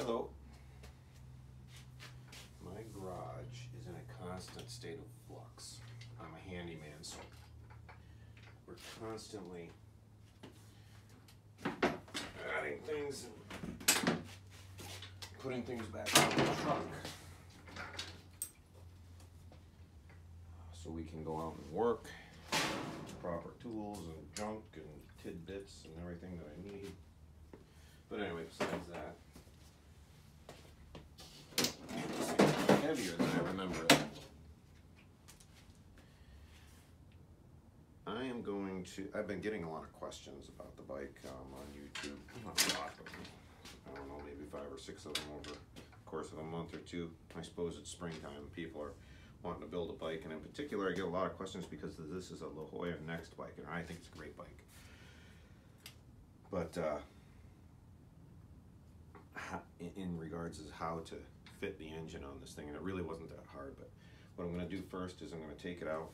Hello. My garage is in a constant state of flux. I'm a handyman, so we're constantly adding things and putting things back in the truck. So we can go out and work, proper tools and junk and tidbits and everything that I need. But anyway, besides that, it's heavier than I remember it. I am going to, I've been getting a lot of questions about the bike um, on YouTube. Not a lot, but I don't know, maybe five or six of them over the course of a month or two. I suppose it's springtime. People are wanting to build a bike, and in particular, I get a lot of questions because this is a La Jolla Next bike, and I think it's a great bike. But uh, in, in regards as how to fit the engine on this thing, and it really wasn't that hard. But what I'm going to do first is I'm going to take it out.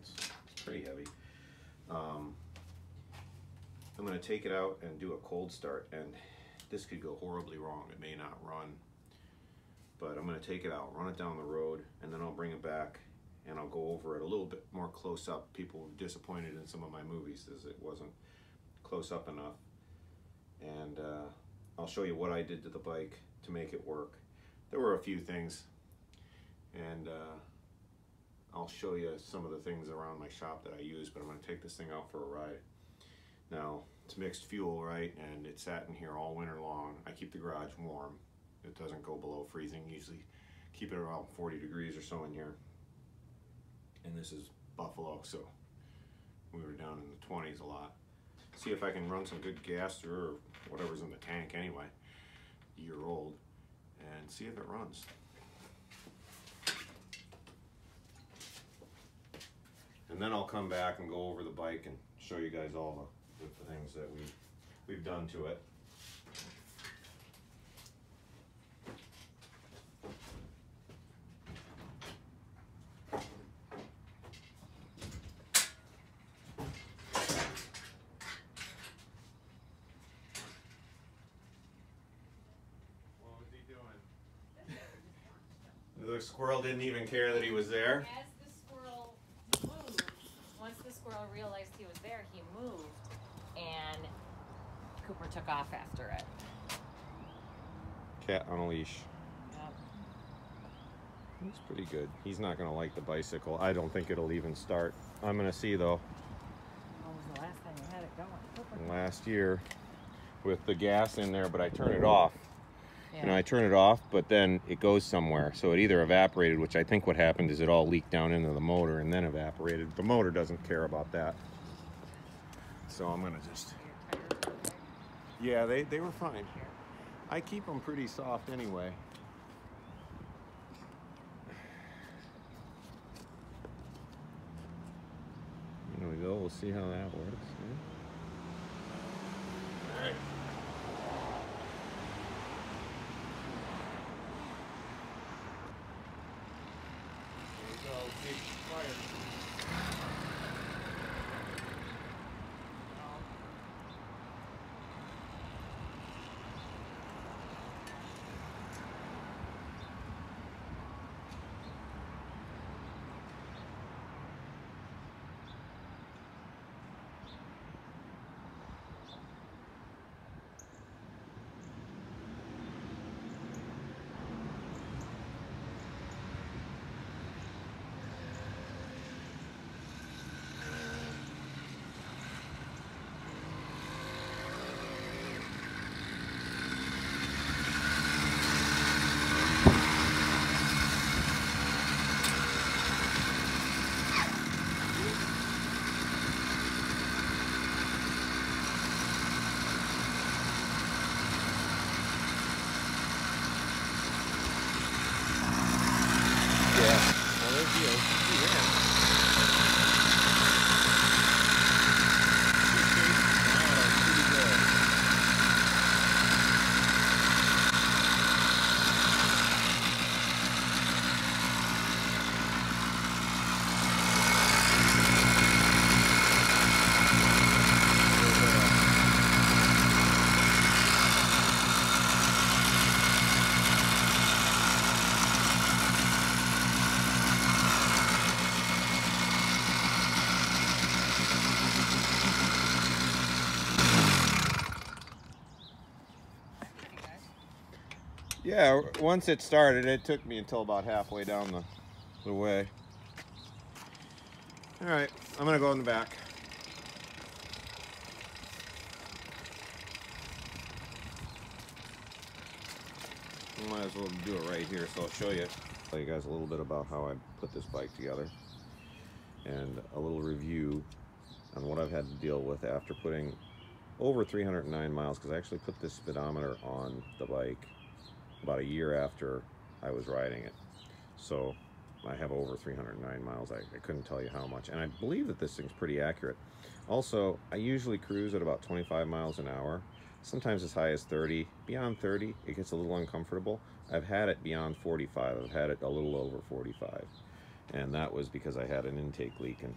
It's, pretty heavy. Um, I'm going to take it out and do a cold start, and this could go horribly wrong. It may not run, but I'm going to take it out, run it down the road, and then I'll bring it back and I'll go over it a little bit more close up. People were disappointed in some of my movies as it wasn't close up enough, and uh, I'll show you what I did to the bike to make it work. There were a few things, and uh, I'll show you some of the things around my shop that I use, but I'm going to take this thing out for a ride. Now, it's mixed fuel, right? And it sat in here all winter long. I keep the garage warm. It doesn't go below freezing. Usually keep it around 40 degrees or so in here. And this is Buffalo, so we were down in the 20s a lot. See if I can run some good gas through or whatever's in the tank anyway, year old, and see if it runs. And then I'll come back and go over the bike and show you guys all the, the things that we, we've done to it. Squirrel didn't even care that he was there. As the squirrel moved, once the squirrel realized he was there, he moved, and Cooper took off after it. Cat on a leash. Yep. He's pretty good. He's not gonna like the bicycle. I don't think it'll even start. I'm gonna see though. When was the last time you had it going? Cooper? Last year with the gas in there, but I turn it off. Yeah. And I turn it off, but then it goes somewhere. So it either evaporated, which I think what happened is it all leaked down into the motor and then evaporated. The motor doesn't care about that. So I'm gonna just, yeah, they, they were fine. I keep them pretty soft anyway. There we go. We'll see how that works. All Yeah, once it started, it took me until about halfway down the, the way. All right, I'm gonna go in the back. Might as well do it right here, so I'll show you. Tell you guys a little bit about how I put this bike together and a little review on what I've had to deal with after putting over 309 miles because I actually put this speedometer on the bike about a year after I was riding it. So I have over 309 miles. I, I, couldn't tell you how much. And I believe that this thing's pretty accurate. Also, I usually cruise at about 25 miles an hour, sometimes as high as 30. Beyond 30, it gets a little uncomfortable. I've had it beyond 45. I've had it a little over 45. And that was because I had an intake leak and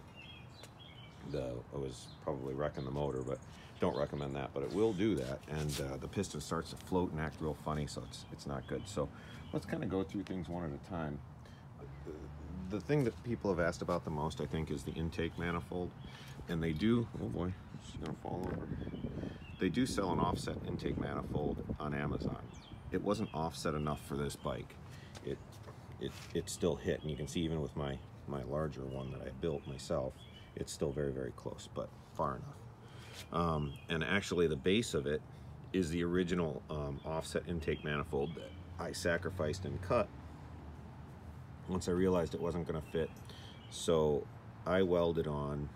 the, I was probably wrecking the motor, but don't recommend that, but it will do that. And uh, the piston starts to float and act real funny, so it's, it's not good. So let's kind of go through things one at a time. The thing that people have asked about the most, I think, is the intake manifold. And they do, oh boy, she's gonna fall over. They do sell an offset intake manifold on Amazon. It wasn't offset enough for this bike. It, it, it still hit, and you can see even with my, my larger one that I built myself, it's still very, very close, but far enough. Um, and actually the base of it is the original um, offset intake manifold that I sacrificed and cut once I realized it wasn't going to fit. So I welded on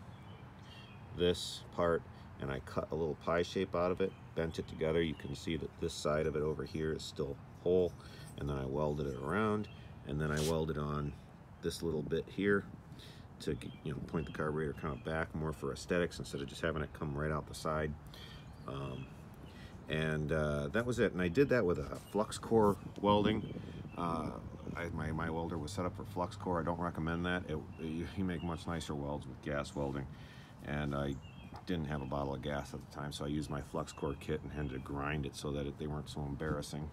this part and I cut a little pie shape out of it, bent it together. You can see that this side of it over here is still whole. And then I welded it around and then I welded on this little bit here to you know point the carburetor kind of back more for aesthetics instead of just having it come right out the side. Um, and uh, that was it. And I did that with a flux core welding. Uh, I, my, my welder was set up for flux core. I don't recommend that. It, you, make much nicer welds with gas welding. And I didn't have a bottle of gas at the time, so I used my flux core kit and had to grind it so that it, they weren't so embarrassing.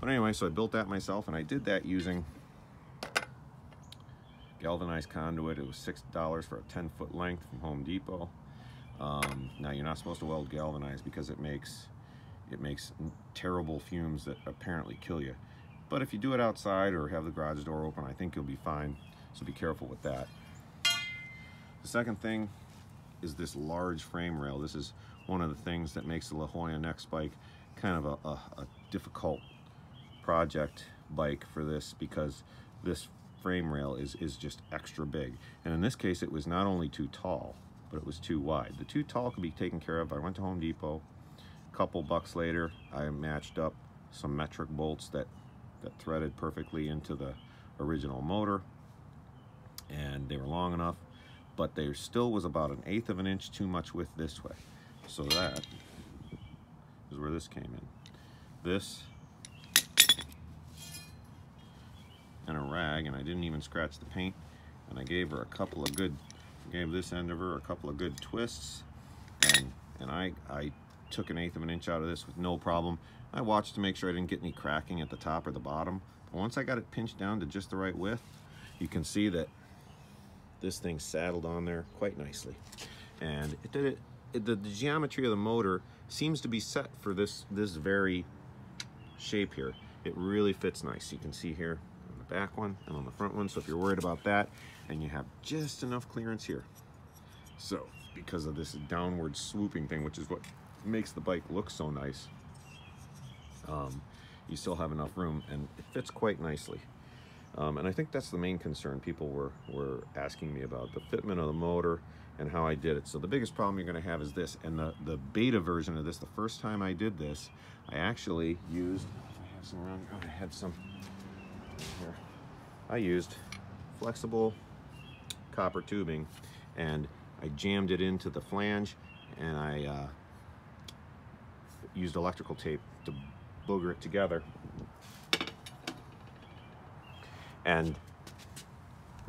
But anyway, so I built that myself, and I did that using galvanized conduit. It was $6 for a 10 foot length from Home Depot. Um, now you're not supposed to weld galvanized because it makes it makes terrible fumes that apparently kill you. But if you do it outside or have the garage door open, I think you'll be fine. So be careful with that. The second thing is this large frame rail. This is one of the things that makes the La Jolla Next bike kind of a, a, a difficult project bike for this because this frame rail is, is just extra big. And in this case, it was not only too tall, but it was too wide. The too tall could be taken care of. I went to Home Depot. A couple bucks later, I matched up some metric bolts that, that threaded perfectly into the original motor. And they were long enough, but there still was about an eighth of an inch too much width this way. So that is where this came in. This and a rag and I didn't even scratch the paint and I gave her a couple of good gave this end of her a couple of good twists and and I I took an eighth of an inch out of this with no problem. I watched to make sure I didn't get any cracking at the top or the bottom. But once I got it pinched down to just the right width you can see that this thing saddled on there quite nicely. And it did it, it the, the geometry of the motor seems to be set for this this very shape here. It really fits nice. You can see here back one and on the front one. So if you're worried about that and you have just enough clearance here. So because of this downward swooping thing, which is what makes the bike look so nice, um, you still have enough room and it fits quite nicely. Um, and I think that's the main concern people were, were asking me about, the fitment of the motor and how I did it. So the biggest problem you're gonna have is this, and the, the beta version of this, the first time I did this, I actually used, I have some around, I had some here. I used flexible copper tubing and I jammed it into the flange and I uh, used electrical tape to booger it together. And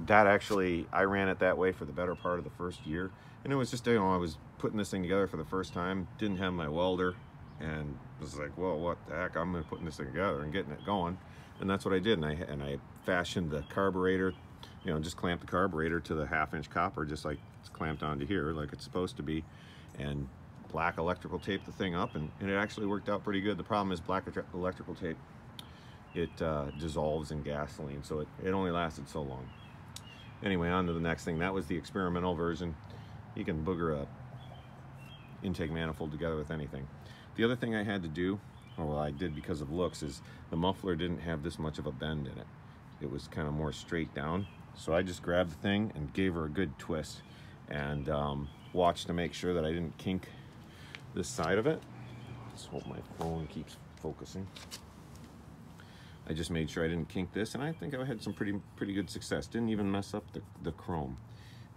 that actually, I ran it that way for the better part of the first year. And it was just, you know, I was putting this thing together for the first time, didn't have my welder, and was like, well, what the heck, I'm putting this thing together and getting it going and that's what I did. And I and I fashioned the carburetor, you know, just clamped the carburetor to the half inch copper, just like it's clamped onto here, like it's supposed to be, and black electrical tape the thing up, and, and it actually worked out pretty good. The problem is black electrical tape it uh, dissolves in gasoline. So it, it only lasted so long. Anyway, on to the next thing. That was the experimental version. You can booger a intake manifold together with anything. The other thing I had to do, well I did because of looks, is the muffler didn't have this much of a bend in it. It was kind of more straight down. So I just grabbed the thing and gave her a good twist and um, watched to make sure that I didn't kink this side of it. Let's hope my phone keeps focusing. I just made sure I didn't kink this and I think I had some pretty pretty good success. Didn't even mess up the, the chrome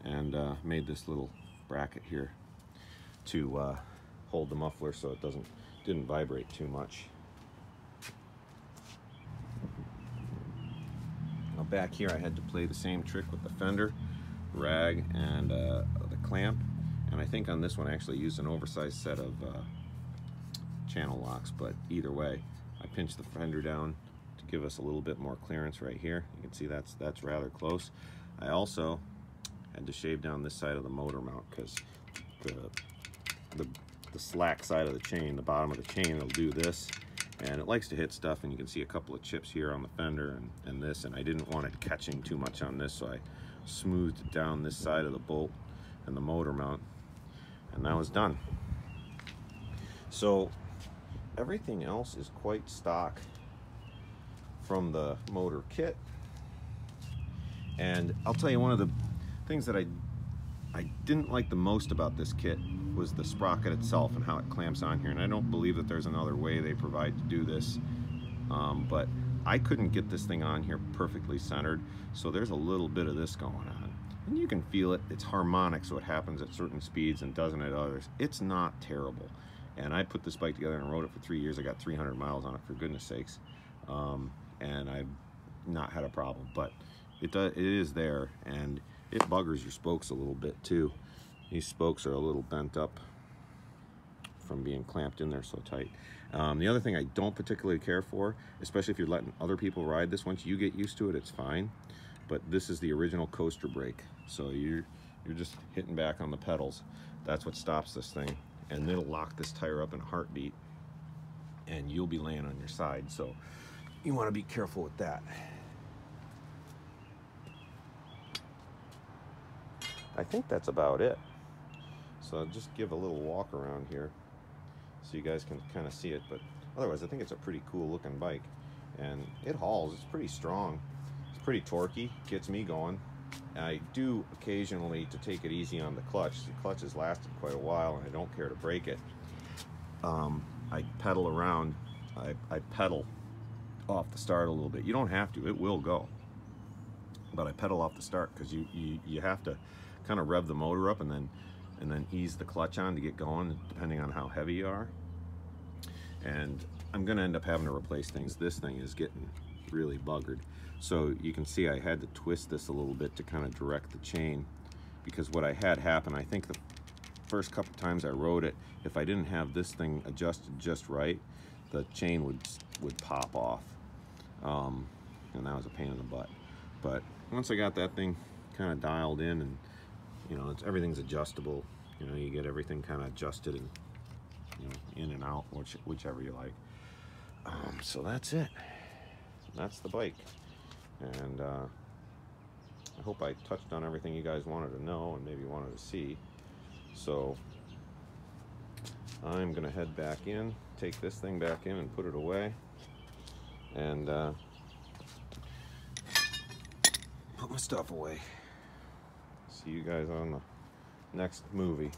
and uh, made this little bracket here to uh, hold the muffler so it doesn't didn't vibrate too much. Now back here I had to play the same trick with the fender, rag, and uh, the clamp. And I think on this one I actually used an oversized set of uh, channel locks, but either way, I pinched the fender down to give us a little bit more clearance right here. You can see that's that's rather close. I also had to shave down this side of the motor mount because the, the the slack side of the chain, the bottom of the chain, it'll do this. And it likes to hit stuff and you can see a couple of chips here on the fender and, and this and I didn't want it catching too much on this so I smoothed down this side of the bolt and the motor mount and that was done. So everything else is quite stock from the motor kit. And I'll tell you one of the things that I I didn't like the most about this kit was the sprocket itself and how it clamps on here. And I don't believe that there's another way they provide to do this. Um, but I couldn't get this thing on here perfectly centered. So there's a little bit of this going on. And you can feel it. It's harmonic, so it happens at certain speeds and doesn't at others. It's not terrible. And I put this bike together and rode it for three years. I got 300 miles on it, for goodness sakes. Um, and I've not had a problem. But it, does, it is there. And it buggers your spokes a little bit too. These spokes are a little bent up from being clamped in there so tight. Um, the other thing I don't particularly care for, especially if you're letting other people ride this, once you get used to it, it's fine. But this is the original coaster brake. So you're, you're just hitting back on the pedals. That's what stops this thing. And it'll lock this tire up in a heartbeat and you'll be laying on your side. So you wanna be careful with that. I think that's about it. So I'll just give a little walk around here so you guys can kind of see it. But otherwise, I think it's a pretty cool looking bike. And it hauls, it's pretty strong. It's pretty torquey, gets me going. I do occasionally to take it easy on the clutch. The clutch has lasted quite a while and I don't care to break it. Um, I pedal around, I, I pedal off the start a little bit. You don't have to, it will go. But I pedal off the start because you, you, you have to kind of rev the motor up and then and then ease the clutch on to get going depending on how heavy you are. And I'm gonna end up having to replace things. This thing is getting really buggered. So you can see I had to twist this a little bit to kind of direct the chain because what I had happen I think the first couple times I rode it if I didn't have this thing adjusted just right the chain would would pop off. Um, and that was a pain in the butt. But once I got that thing kind of dialed in and you know, it's everything's adjustable. You know, you get everything kind of adjusted and you know, in and out, which, whichever you like. Um, so that's it. That's the bike. And uh, I hope I touched on everything you guys wanted to know and maybe wanted to see. So I'm gonna head back in, take this thing back in and put it away. And uh, put my stuff away see you guys on the next movie.